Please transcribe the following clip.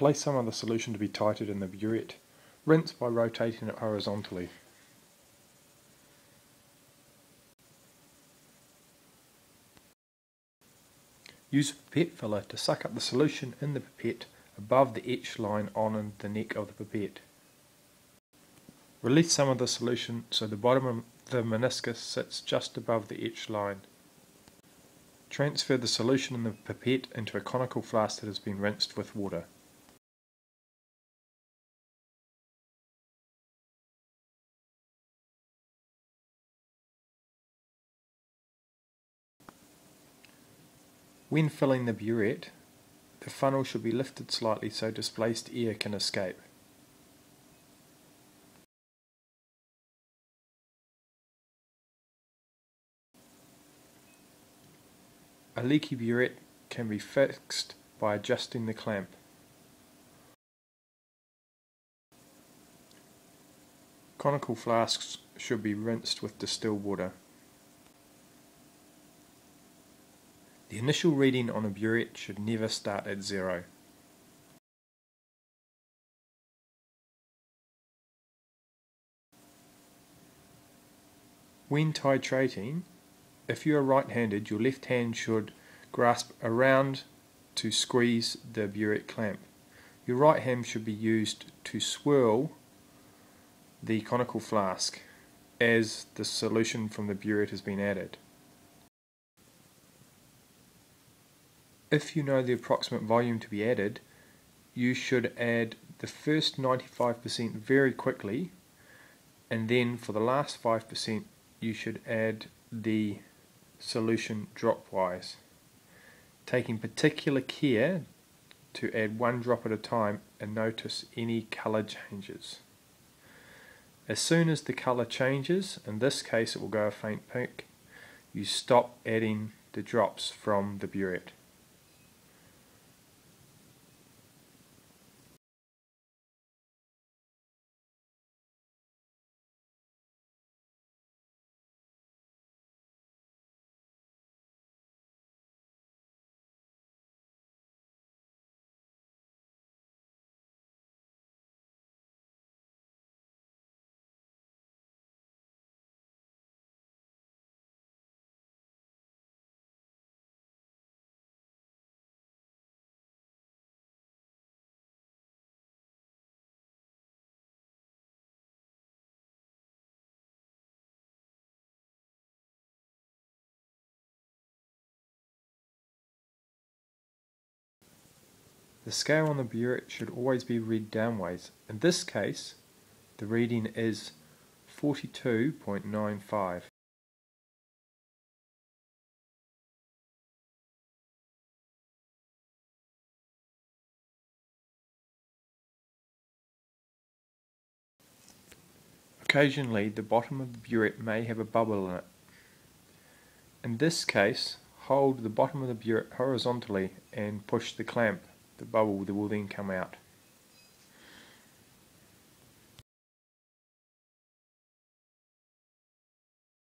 Place some of the solution to be titrated in the burette. Rinse by rotating it horizontally. Use a pipette filler to suck up the solution in the pipette above the etch line on the neck of the pipette. Release some of the solution so the bottom of the meniscus sits just above the etch line. Transfer the solution in the pipette into a conical flask that has been rinsed with water. When filling the burette, the funnel should be lifted slightly so displaced air can escape. A leaky burette can be fixed by adjusting the clamp. Conical flasks should be rinsed with distilled water. The initial reading on a burette should never start at zero. When titrating, if you are right-handed, your left hand should grasp around to squeeze the burette clamp. Your right hand should be used to swirl the conical flask as the solution from the burette has been added. If you know the approximate volume to be added, you should add the first 95% very quickly and then for the last 5% you should add the solution dropwise, taking particular care to add one drop at a time and notice any colour changes. As soon as the colour changes, in this case it will go a faint pink, you stop adding the drops from the burette. The scale on the burette should always be read downwards. In this case, the reading is 42.95. Occasionally, the bottom of the burette may have a bubble in it. In this case, hold the bottom of the burette horizontally and push the clamp the bubble will then come out.